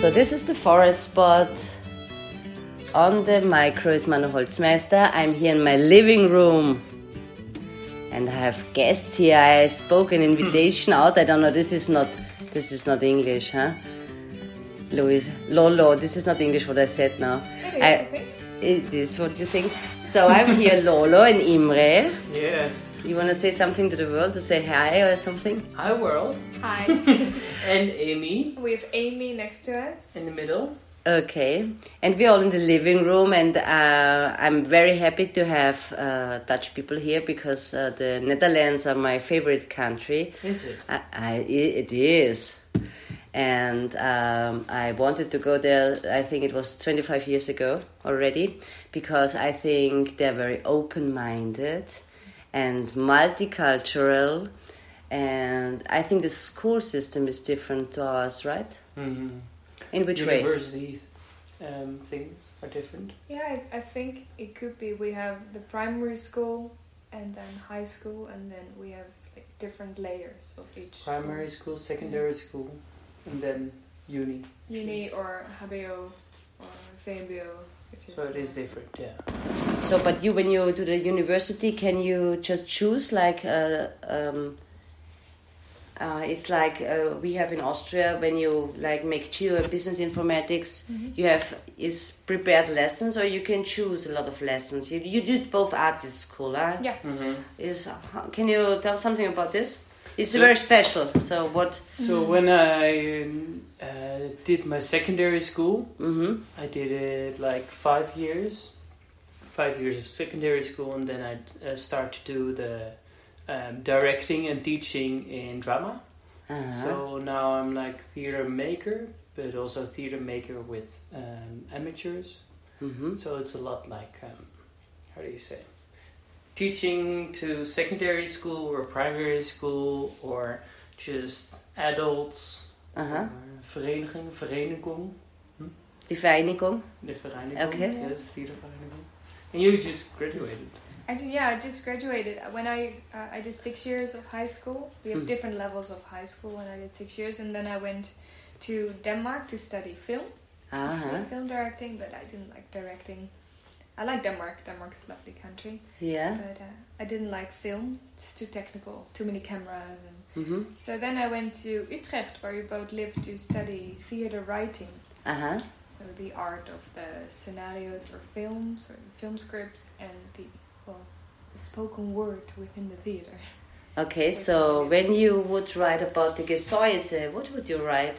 So this is the Forestpod. On the micro is Manu Holzmeister. I'm here in my living room. And I have guests here. I spoke an invitation out. I don't know, this is not this is not English, huh? Louis Lolo, this is not English what I said now. It is, I, I it is what you think. So I'm here Lolo and Imi. Yes. You wanna say something to the world to say hi or something? Hi, world. Hi. And Amy we have Amy next to us. in the middle. Okay, and we're all in the living room, and uh, I'm very happy to have uh, Dutch people here because uh, the Netherlands are my favorite country. Is it? I, I, it is, and um, I wanted to go there. I think it was 25 years ago already, because I think they're very open-minded and multicultural, and I think the school system is different to ours, right? hmm In which way? University um, things are different. Yeah, I, I think it could be. We have the primary school and then high school, and then we have like, different layers of each. Primary school, secondary school, and then uni. uni or HBO or VMBO. So it is different, yeah. So, but you, when you do the university, can you just choose like uh, um, uh, it's like uh, we have in Austria when you like make geo and business informatics, you have is prepared lessons, or you can choose a lot of lessons. You, you did both artist school, huh? Yeah. hmm Is how- can you tell something about this? It's So- very special. So what? So when I uh, did my secondary school, Mm-hmm. I did it like five years, five years of secondary school, and then I uh, start to do the um, directing and teaching in drama. Uh-huh. So now I'm like theater maker, but also theater maker with um, amateurs. mm-hmm. So it's a lot like um, how do you say, teaching to secondary school or primary school or just adults. Uh-huh. Vereniging, vereniging, Die Vereinigung. the vereniging. Okay. Yes, theatervereniging. And you just graduated. I did, yeah, I just graduated. When I uh, I did six years of high school. We have Hmm. different levels of high school, When I did six years, and then I went to Denmark to study film. Uh-huh. film directing, but I didn't like directing. I like Denmark. Denmark is a lovely country, Yeah. but uh, I didn't like film. It's too technical, too many cameras, and Mm-hmm. so then I went to Utrecht, where we both lived, to study theater writing. Uh-huh. So the art of the scenarios for films, or the film scripts, and the well, the spoken word within the theater. Okay, so when you would write about the Gesäuse, what would you write?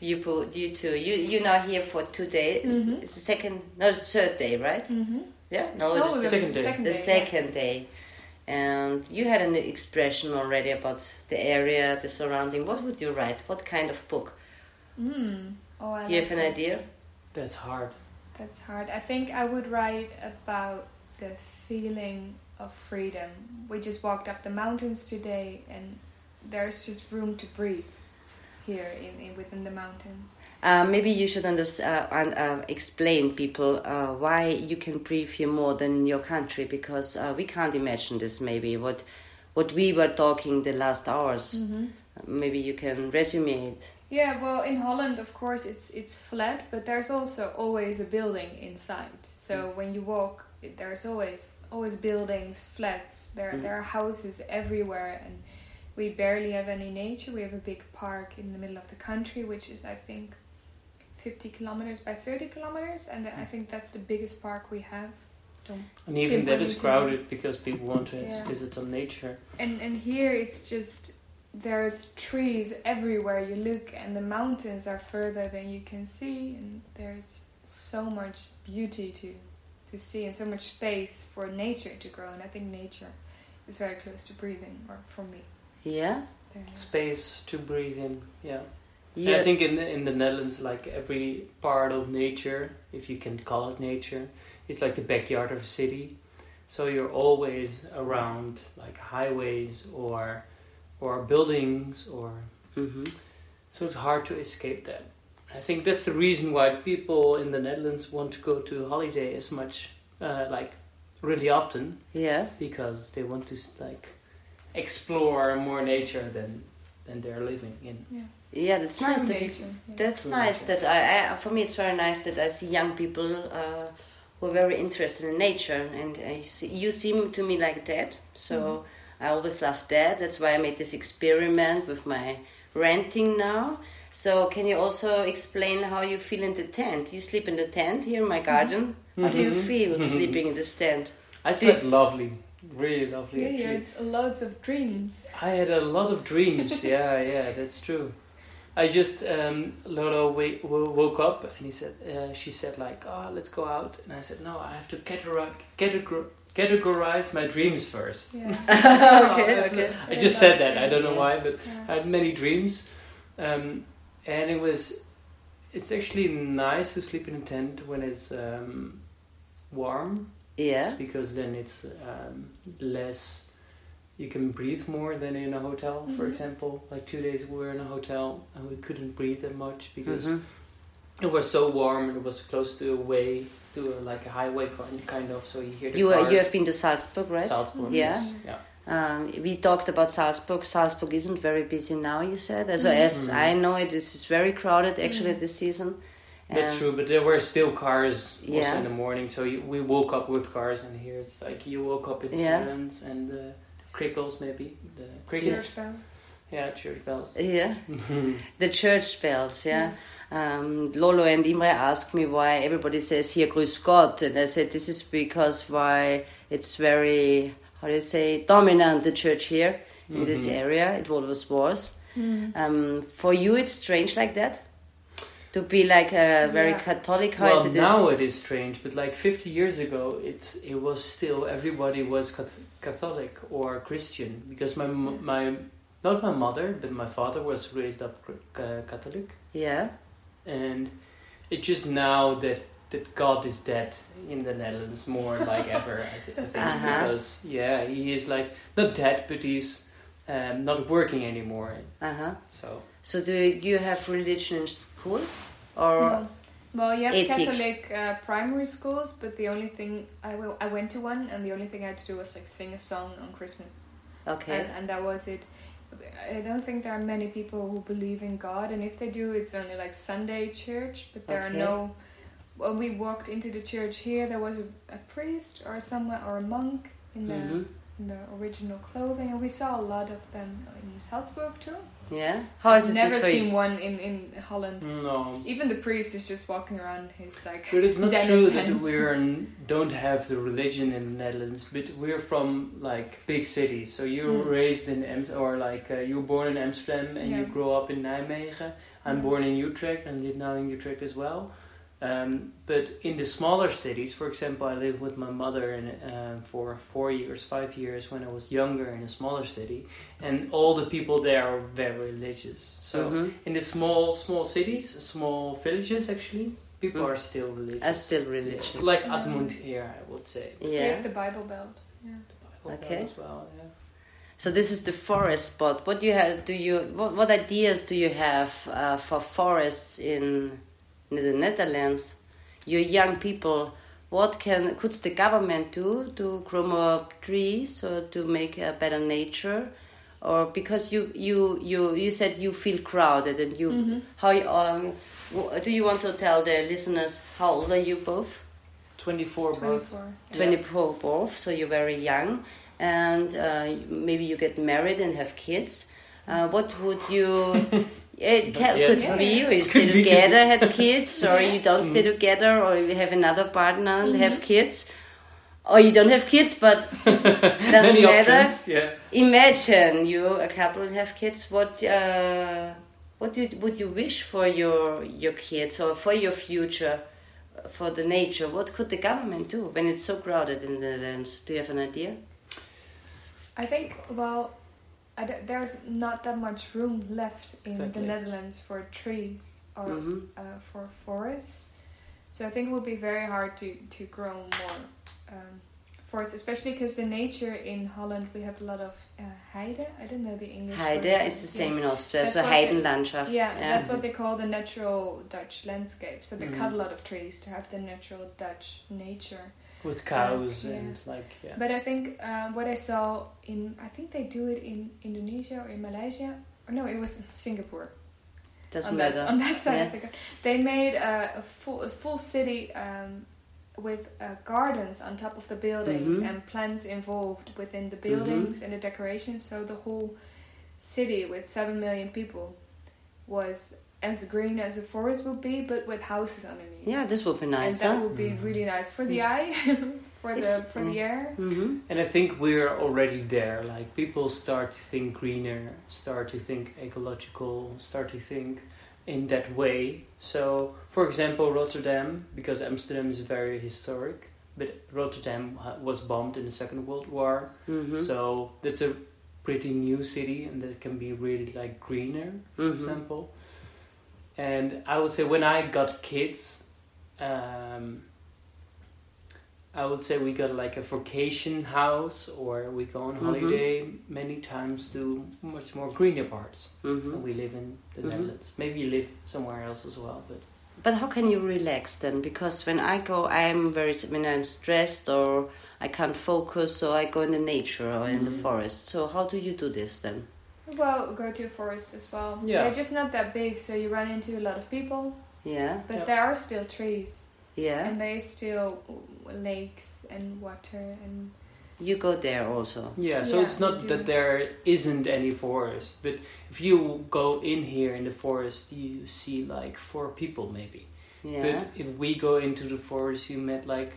You put you two. You you're now here for two days. Mhm. It's the second, no, it's the third day, right? Mm-hmm. Yeah, no, Oh, the, second day. Second the day, yeah. second day. And you had an expression already about the area, the surrounding. What would you write? What kind of book? Mm. Oh, I you like have an that. idea? That's hard. That's hard. I think I would write about the feeling of freedom. We just walked up the mountains today, and there's just room to breathe here in, in within the mountains. Uh, maybe you should under, uh, uh, explain people uh, why you can breathe here more than in your country because uh, we can't imagine this. Maybe what what we were talking the last hours. Mm-hmm. Maybe you can resume it. Yeah, well, in Holland, of course, it's it's flat, but there's also always a building inside. So when you walk, there's always always buildings, flats. There Mm. there are houses everywhere, and we barely have any nature. We have a big park in the middle of the country, which is I think 50 kilometers by 30 kilometers, and I think that's the biggest park we have. Don't And even that is crowded because people want to Yeah. visit some nature. And and here it's just there's trees everywhere you look, and the mountains are further than you can see, and there's so much beauty to to see, and so much space for nature to grow. And I think nature is very close to breathing, or for me. Yeah. There. Space to breathe in, yeah. And I think in the, in the Netherlands, like every part of nature, if you can call it nature, is like the backyard of a city. So you're always around like highways or or buildings or Mhm. so it's hard to escape that. I think that's the reason why people in the Netherlands want to go to holiday as much, uh, like really often, Yeah. because they want to like explore more nature than than they're living in. Yeah, that's nice. That you, Nature, yeah. that's True nice. nature. That I, I, for me, it's very nice that I see young people uh, who are very interested in nature, and I see, you seem to me like that. So Mm-hmm. I always loved that. That's why I made this experiment with my renting now. So can you also explain how you feel in the tent? You sleep in the tent here in my garden. How do you Mhm. feel sleeping in this tent? I slept lovely, really lovely. Yeah, you had loads of dreams. I had a lot of dreams. yeah, yeah, that's true. I just um, Lolo wa- wo- woke up and he said, uh, she said like, oh, let's go out, and I said, no, I have to categorize, categor- categorize my dreams first. Yeah. okay, okay. I just said that. I don't know why, but I had many dreams, um, and it was. It's actually nice to sleep in a tent when it's um, warm Yeah. because then it's um, less. You can breathe more than in a hotel, for Mhm. example. Like two days we were in a hotel and we couldn't breathe that much because Mhm. it was so warm and it was close to a way, to a, like a highway kind kind of. So you hear the You uh, cars. you have been to Salzburg, right? Salzburg, Yeah. yes, yeah. Um, we talked about Salzburg. Salzburg isn't very busy now. You said, as as Mhm. I know it, it's very crowded actually Mhm. this season. That's And- true, but there were still cars also Yeah. in the morning. So you, we woke up with cars, and here it's like you woke up in Yeah. silence and the crickles maybe the crickets. Church. Yeah, church bells. Yeah, the church bells. Yeah. Um, Lolo and Imi asked me why everybody says here "Grüß Gott," and I said this is because why it's very how do you say dominant the church here in this Mhm. area. It always was. Mm. Um, for you, it's strange like that to be like a very Yeah. Catholic. How is well, it? now it is strange, but like 50 years ago, it it was still everybody was Catholic or Christian because my m- my not my mother, but my father was raised up uh, Catholic, yeah. and it's just now that that God is dead in the Netherlands more like ever. I, th- I think Uh-huh. because yeah, he is like not dead, but he's um, not working anymore. Uh huh. So So do you, do you have religion in school, or No. Well, you have Ethic. Catholic uh, primary schools, but the only thing I I went to one, and the only thing I had to do was like sing a song on Christmas, okay? and, and that was it. I don't think there are many people who believe in God, and if they do, it's only like Sunday church. But there Okay. are no. When we walked into the church here, there was a, a priest or someone or a monk in the Mhm. In the original clothing, and we saw a lot of them in Salzburg too. Yeah. How is it Never seen you? one in in Holland. no, Even the priest is just walking around his like. But it's not denim true that we're don't have the religion in the Netherlands, but we're from like big cities. So you're Mm. raised in Am or like uh, you were born in Amsterdam and you Yeah. grow up in Nijmegen. I'm Mm. born in Utrecht and live now in Utrecht as well. Um, but in the smaller cities, for example, I lived with my mother in, uh, for four years, five years when I was younger in a smaller city, and all the people there are very religious. So Mhm. in the small small cities, small villages actually, people Mm. are still religious. Are still religious. It's like Admont here, I would say. We Yeah. have the Bible Belt. Yeah. Bible Okay. As well, yeah. So this is the Forestpod. What do you have? Do you what, what ideas do you have uh, for forests in, in the Netherlands? your young people, what can could the government do to grow more trees or to make a better nature? Or because you you you you said you feel crowded and you Mhm. how um, do you want to tell the listeners how old are you both? 24 both. 24. Yeah. 24 both, so you're very young, and uh, maybe you get married and have kids. Uh, what would you? Eh, it ca- Yeah. could Yeah. be, or you stay Could be. together, had kids, or you don't mm. stay together, or you have another partner and have mm-hmm. kids, or you don't have kids, but doesn't Many matter. options, yeah. Imagine you a couple and have kids. What uh, what do, would you wish for your your kids or for your future, for the nature? What could the government do when it's so crowded in the Netherlands? Do you have an idea? I think, well, I d- there's not that much room left in Exactly. the Netherlands for trees or Mhm. uh, for forest. So I think it will be very hard to, to grow more um, forests, especially because the nature in Holland, we have a lot of uh, heide. I don't know the English Heide for is the same in Austria, That's so they- Heidenlandschaft. Yeah, that's what they call the natural Dutch landscape. So they Mhm. cut a lot of trees to have the natural Dutch nature. With cows yeah. and like, yeah. But I think uh, what I saw in, I think they do it in Indonesia or in Malaysia. or no, it was Singapore. Doesn't on matter. That, on that side Yeah. of the. They made a, a full a full city um, with uh, gardens on top of the buildings Mhm. and plants involved within the buildings and the decorations. So the whole city with seven million people was as green as a forest would be, but with houses underneath. Yeah, this would be nice, and that huh? would be Mhm. really nice for the Yeah. eye, for the It's- for the air. Mm-hmm. And I think we're already there. Like people start to think greener, start to think ecological, start to think in that way. So, for example, Rotterdam, because Amsterdam is very historic, but Rotterdam was bombed in the Second World War. Mm-hmm. So that's a pretty new city, and that can be really like greener, for Mhm. example. And I would say when I got kids, um, I would say we got like a vacation house, or we go on Mhm. holiday many times to much more greener parts. Mm-hmm. We live in the Mhm. Netherlands. Maybe you live somewhere else as well, but But how can you relax then? Because when I go, I'm very when I'm stressed or I can't focus, so I go in the nature or in the Mhm. forest. So how do you do this then? Well, go to a forest as well. Yeah. They're just not that big, so you run into a lot of people, Yeah, but Yep. there are still trees. yeah. And there is still lakes and water and You go there also. Yeah, so Yeah, it's not that there isn't any forest, but if you go in here in the forest, you see like four people maybe. Yeah. But if we go into the forest, you met like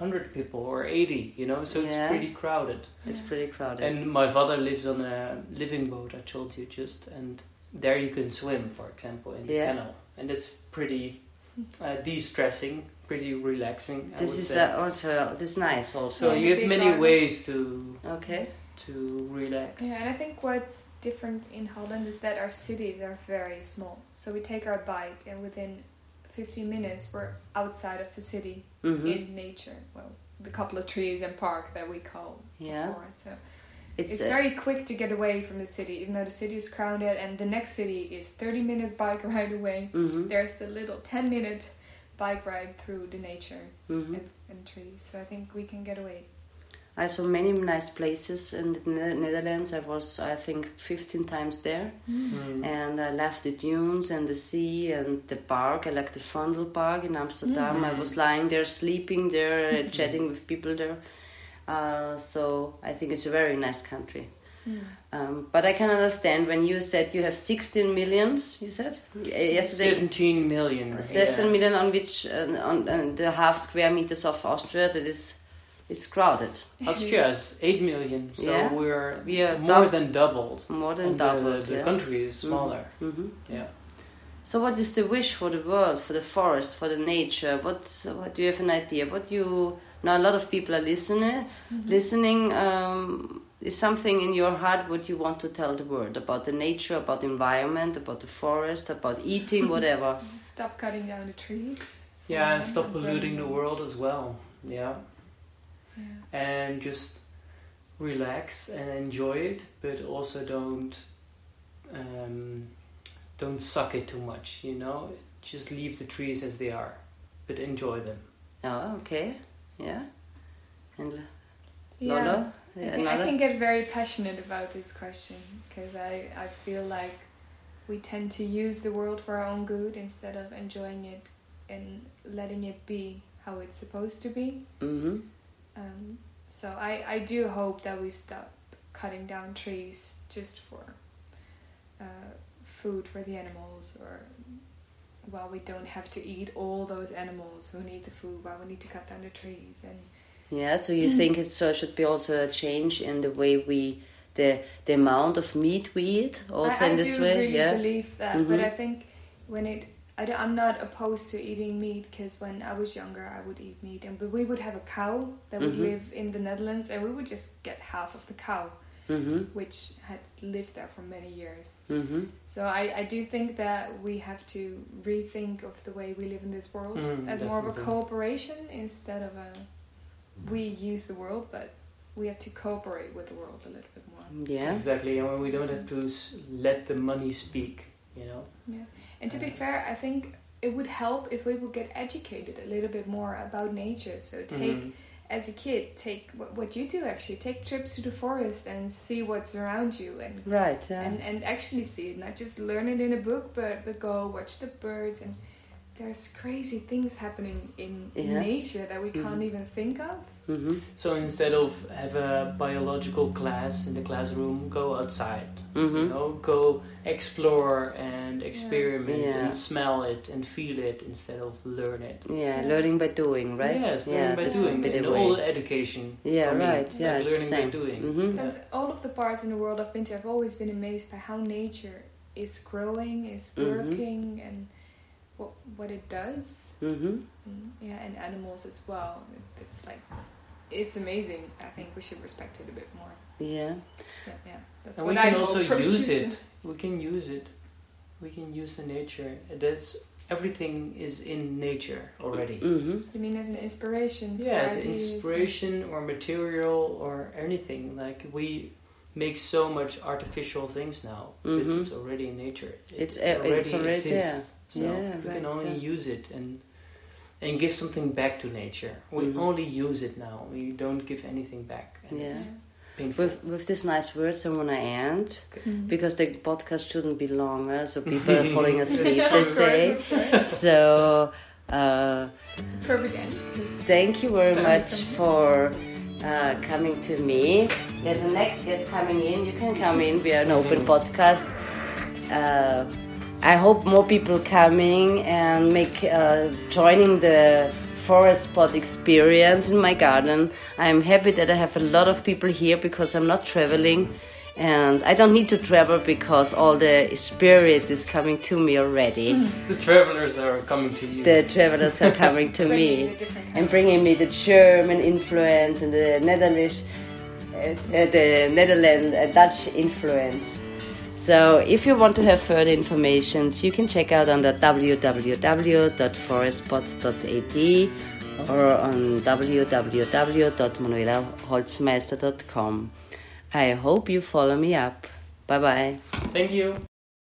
hundred people or eighty, you know. So it's pretty crowded. It's pretty crowded. And my father lives on a living boat. I told you just, and there you can swim, for example, in the Yeah. canal, and it's pretty uh, de-stressing, pretty relaxing. I this would is say. uh, also this is nice also. So Yeah, you have many garden. ways to okay. to relax. yeah. And I think what's different in Holland is that our cities are very small. So we take our bike, and within 15 minutes we're outside of the city Mm-hmm. in nature. Well, the couple of trees and park that we call Yeah. forest. So It's, it's uh, very quick to get away from the city, even though the city is crowded, and the next city is 30 minutes bike ride away. mhm, There's a little 10 minute bike ride through the nature mhm. and, and trees. So I think we can get away. I saw many nice places in the Netherlands. I was, I think, 15 times there. Mm. And I left the dunes and the sea and the park. I like the Vondel Park in Amsterdam. I Mhm. was lying there, sleeping there, uh, chatting with people there. Uh, so I think it's a very nice country. Um, but I can understand when you said you have 16 millions, you said? Uh, Yesterday, 17 million. 17 yeah. million on which, uh, on, on the half square meters of Austria, that is, it's crowded. Austria is 8 million, so Yeah. we're We are more dou- than doubled. More than doubled. The, the yeah. country is smaller. hmm Yeah. So, what is the wish for the world, for the forest, for the nature? What, what do you have an idea? What you now? A lot of people are listening. Listening um, is something in your heart. What you want to tell the world about the nature, about the environment, about the forest, about eating, whatever. Stop cutting down the trees. Yeah, and stop polluting the world as well. Yeah. Yeah. And just relax and enjoy it, but also don't um, don't suck it too much. You know, just leave the trees as they are, but enjoy them. Oh, okay, yeah. And Yeah. Lola, I, Yeah, can, I can get very passionate about this question because I, I feel like we tend to use the world for our own good instead of enjoying it and letting it be how it's supposed to be. hmm Um, so I, I do hope that we stop cutting down trees just for uh, food for the animals or well we don't have to eat all those animals who need the food but we need to cut down the trees and Yeah, so you think it so should be also a change in the way we the the amount of meat we eat also I, in I this do way, really yeah. believe that, but Mhm. I think when it, I d- I'm not opposed to eating meat because when I was younger, I would eat meat, and but we would have a cow that would Mhm. live in the Netherlands, and we would just get half of the cow, Mhm. which had lived there for many years. Mhm. So I, I do think that we have to rethink of the way we live in this world Mm, as more of a definitely. cooperation instead of a we use the world, but we have to cooperate with the world a little bit more. Yeah. Exactly, and we don't have to s- let the money speak. You know. Yeah. And to be fair, I think it would help if we would get educated a little bit more about nature. So take Mhm. as a kid, take what, what you do actually take trips to the forest and see what's around you and Right. Yeah. and and actually see it, not just learn it in a book, but but go watch the birds and. There's crazy things happening in, in Yeah. nature that we can't Mhm. even think of. hmm So instead of have a biological class in the classroom, go outside. You hmm know, go explore and experiment Yeah. and smell it and feel it instead of learn it. Yeah. Learning by doing, right? Yes, yeah. learning by that's doing. a bit In away. all education. Yeah. for me, Right. like Yeah. it's the learning by same. doing. hmm Because all of the parts in the world I've been to, I've always been amazed by how nature is growing, is Mhm. working, and what what it does. hmm Mm, Yeah, and animals as well. It's like it's amazing. I think we should respect it a bit more. Yeah. So yeah, that's And what we can I also use it. We can use it. We can use the nature. That's everything is in nature already. hmm You mean as an inspiration? Yeah, as ideas and- inspiration or material or anything. Like we make so much artificial things now, but Mhm. it's already in nature. It It's, uh, it's already there. So Yeah, we can only yeah. use it and and give something back to nature. We Mhm. only use it now. We don't give anything back. And Yeah. it's. With with these nice words, I want to end Mm. because the podcast shouldn't be longer, so people are falling asleep. Of they say of so. Uh, It's a perfect end. Thank you very Thanks. much for uh, coming to me. There's a next guest coming in. You can come in. We are an open podcast. Uh, I hope more people coming and make uh, joining the Forestpod experience in my garden. I'm happy that I have a lot of people here because I'm not traveling. And I don't need to travel because all the spirit is coming to me already. the travelers are coming to you. The travelers are coming to me a different kind and bringing me the German influence and the Netherlands, uh, uh, the Netherlands uh, Dutch influence. So, if you want to have further information, you can check out on the www.forestpod.at or on www.manuelaholzmeister.com. I hope you follow me up. Bye bye. Thank you.